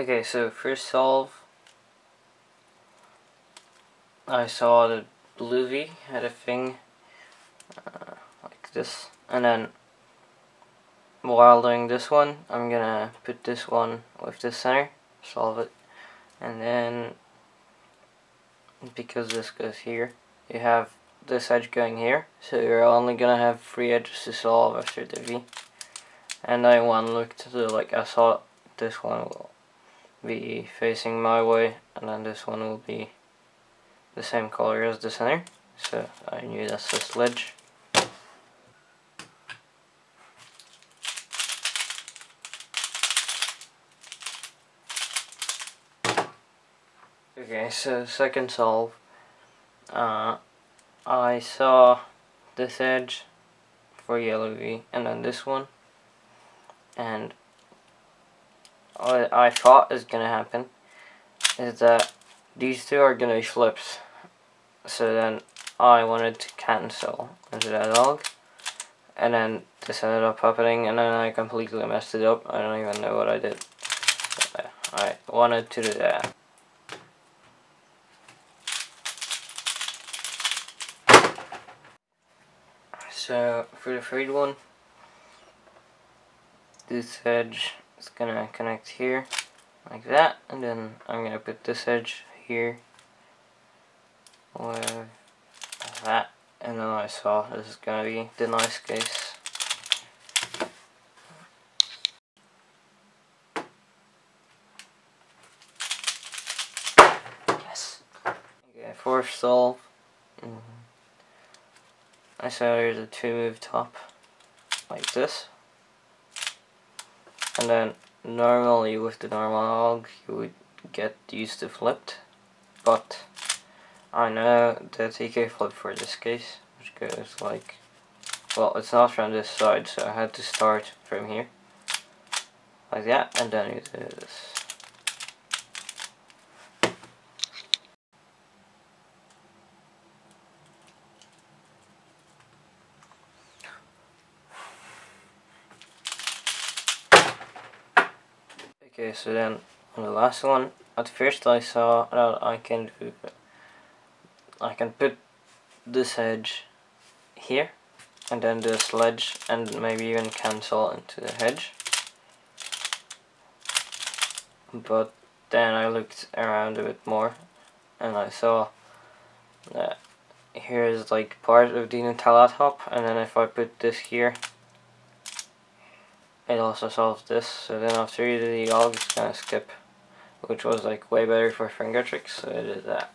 Okay, so first solve, I saw the blue V had a thing uh, like this, and then while doing this one, I'm gonna put this one with the center, solve it, and then because this goes here, you have this edge going here, so you're only gonna have three edges to solve after the V. And I one looked to like I saw this one be facing my way, and then this one will be the same color as the center, so I knew that's the sledge. Okay, so second solve. Uh, I saw this edge for yellow V and then this one and I thought is gonna happen is that these two are gonna be flips. So then I wanted to cancel into that and then this ended up happening and then I completely messed it up. I don't even know what I did. I wanted to do that. So for the third one, this edge is gonna connect here like that and then I'm gonna put this edge here with that and then I saw this is gonna be the nice case. Yes. Okay, fourth solve. Mm -hmm. I saw there's a two move top like this and then normally with the normal hog you would get used to flipped. But I know the TK flip for this case which goes like well it's not from this side so I had to start from here. Like that and then you do this Okay, so then on the last one, at first I saw that I can do, I can put this hedge here, and then the sledge, and maybe even cancel into the hedge. But then I looked around a bit more, and I saw that here is like part of the Nutella top, and then if I put this here, it also solves this, so then after you do the all, just kind of skip, which was like way better for finger tricks, so I did that.